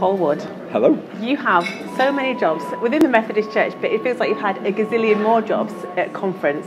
Paul Wood. Hello. You have so many jobs within the Methodist Church, but it feels like you've had a gazillion more jobs at conference.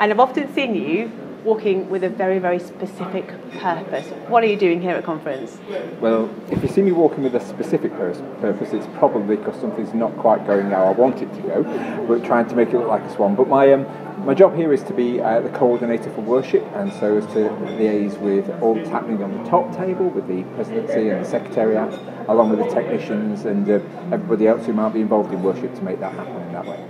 And I've often seen you walking with a very, very specific purpose. What are you doing here at conference? Well, if you see me walking with a specific purpose, it's probably because something's not quite going how I want it to go, but trying to make it look like a swan. But my um, my job here is to be uh, the coordinator for worship, and so as to liaise with all that's happening on the top table, with the presidency and the secretariat, along with the technicians and uh, everybody else who might be involved in worship to make that happen in that way.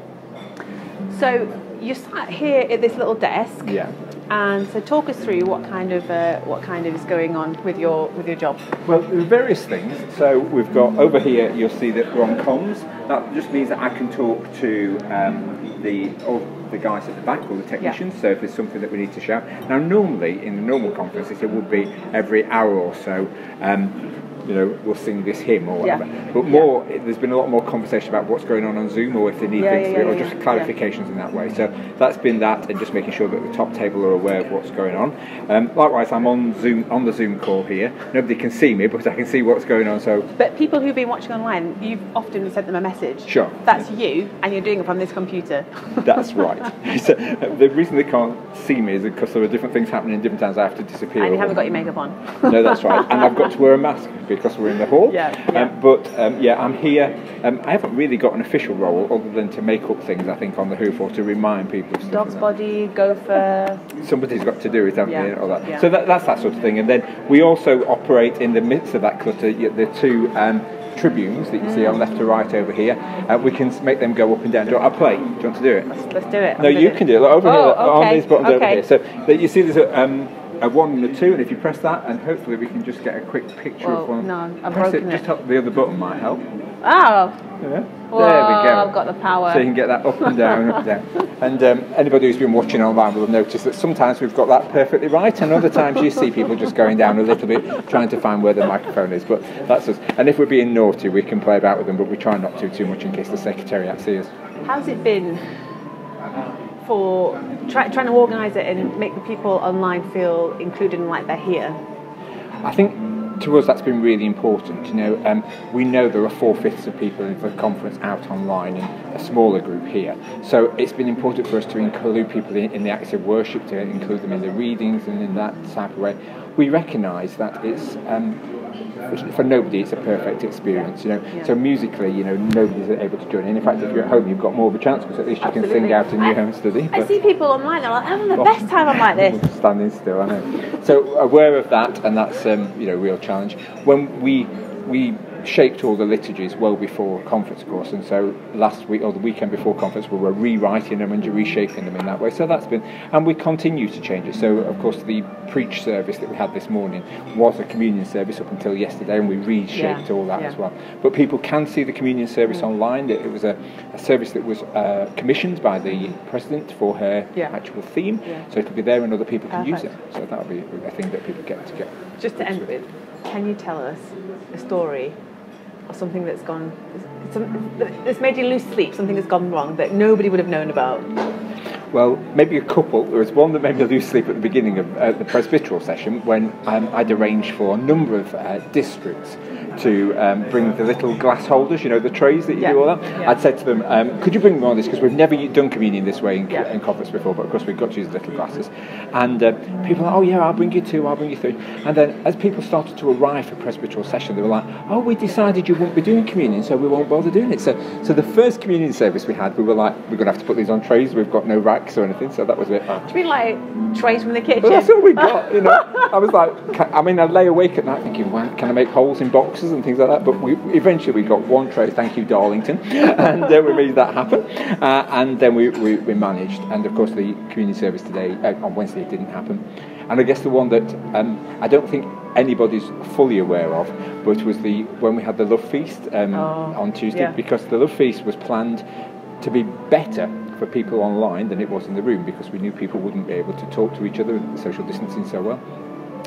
So you sat here at this little desk. Yeah. And so, talk us through what kind of uh, what kind of is going on with your with your job. Well, there are various things. So we've got over here. You'll see that we're on comms. That just means that I can talk to um, the all the guys at the back, all the technicians. Yeah. So if there's something that we need to shout. Now, normally in the normal conferences, it would be every hour or so. Um, you know, we'll sing this hymn or whatever. Yeah. But more, yeah. there's been a lot more conversation about what's going on on Zoom or if they need yeah, things or just clarifications in that way. So that's been that, and just making sure that the top table are aware of what's going on. Um, likewise, I'm on Zoom on the Zoom call here. Nobody can see me, but I can see what's going on. So, but people who've been watching online, you've often sent them a message. Sure, that's you, and you're doing it from this computer. that's right. so, uh, the reason they can't see me is because there are different things happening in different times. I have to disappear. And you haven't got your makeup on. no, that's right. And I've got to wear a mask because we're in the hall. Yeah. yeah. Um, but um, yeah, I'm here. Um, I haven't really got an official role other than to make up things. I think on the hoof or to remind people. Dog's body, gopher. Somebody's got to do it, haven't yeah. they? All that. Yeah. So that, that's that sort of thing. And then we also operate in the midst of that clutter. The two. Um, tribunes that you mm. see on left to right over here, uh, we can make them go up and down. Do I play? Do you want to do it? Let's, let's do it. No, you can do it. Look, over oh, here, okay. on these buttons okay. over here. So that you see there's a, um, a one and a two, and if you press that, and hopefully we can just get a quick picture of one. No, I've press broken it. Just help the other button might help. Oh. Yeah. Whoa, there we go. I've got the power. So you can get that up and down, up and down. And um, anybody who's been watching online will have noticed that sometimes we've got that perfectly right, and other times you see people just going down a little bit, trying to find where the microphone is. But that's us. And if we're being naughty, we can play about with them, but we try not to too much in case the secretariat sees us. How's it been for try, trying to organise it and make the people online feel included and like they're here? I think to us that's been really important. You know, um, we know there are four fifths of people in the conference out online and a smaller group here. So it's been important for us to include people in, in the active worship, to include them in the readings and in that type of way. We recognise that it's um, for nobody it's a perfect experience, you know. Yeah. So musically, you know, nobody's able to join in. In fact, if you're at home, you've got more of a chance because at least you Absolutely. can sing out in your home study. I see people online; they're like, "I'm the best time I'm like this." Standing still, I know. So aware of that, and that's um, you know, real challenge. When we we shaped all the liturgies well before conference, of course, and so last week or the weekend before conference, we were rewriting them and reshaping them in that way. So that's been, and we continue to change it. So, of course, the preach service that we had this morning was a communion service up until yesterday, and we reshaped yeah. all that yeah. as well. But people can see the communion service mm. online. It, was a, a, service that was uh, commissioned by the president for her yeah. actual theme, so it'll be there and other people can use it. So that'll be a thing that people get to get. Just to end with, can you tell us a story or something that's gone, that's made you lose sleep, something that's gone wrong that nobody would have known about? Well, maybe a couple. There was one that made me lose sleep at the beginning of uh, the presbyteral session when um, I'd arranged for a number of uh, districts to um, bring the little glass holders, you know, the trays that you yeah. do all that. Yeah. I'd said to them, um, could you bring me one of these? Because we've never done communion this way in, yeah. in, conference before, but of course we've got to use little glasses. And uh, people are, oh yeah, I'll bring you two, I'll bring you three. And then as people started to arrive for presbyteral session, they were like, oh, we decided you won't be doing communion, so we won't bother doing it. So, so the first communion service we had, we were like, we're going to have to put these on trays, we've got no racks or anything, so that was it. Do you mean like trays from the kitchen? Well, that's all we got, you know. I was like, can, I mean, I lay awake at night thinking, well, can I make holes in boxes and things like that? But we, eventually we got one tray, thank you, Darlington, and uh, we made that happen. Uh, and then we, we, we, managed, and of course the community service today, uh, on Wednesday, didn't happen. And I guess the one that um, I don't think anybody's fully aware of, but was the when we had the Love Feast um, oh, on Tuesday, yeah. because the Love Feast was planned to be better for people online than it was in the room because we knew people wouldn't be able to talk to each other, social distancing so well.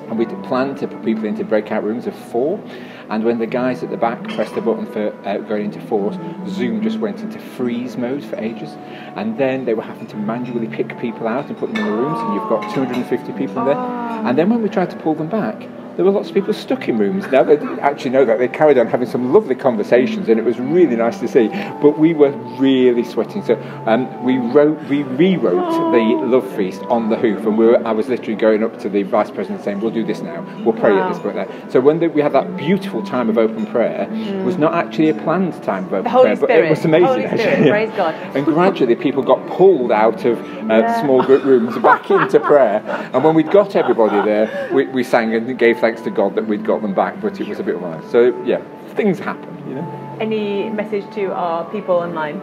And we'd planned to put people into breakout rooms of four. And when the guys at the back pressed the button for uh, going into fours, Zoom just went into freeze mode for ages. And then they were having to manually pick people out and put them in the rooms, and you've got 250 people in there. And then when we tried to pull them back, there were lots of people stuck in rooms. Now they didn't actually know that. They carried on having some lovely conversations, and it was really nice to see. But we were really sweating. So um, we wrote, we rewrote the love feast on the hoof, and we were, I was literally going up to the vice president saying, "We'll do this now. We'll pray Wow. at this point." There. So when the, we had that beautiful time of open prayer, was not actually a planned time of open prayer, but Spirit. it was amazing. Holy Spirit, actually. praise God. And gradually, people got pulled out of uh, Yeah. small group rooms back into prayer. And when we'd got everybody there, we, we sang and gave thanks to God that we'd got them back. But it was a bit wild. So yeah, things happen, you know. Any message to our people online?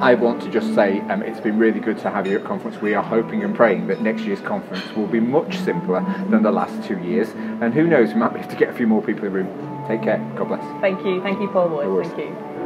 I want to just say um, it's been really good to have you at conference. We are hoping and praying that next year's conference will be much simpler than the last two years. And who knows, we might be able to get a few more people in the room. Take care. God bless. Thank you. Thank you, Paul Wood. No. Thank you.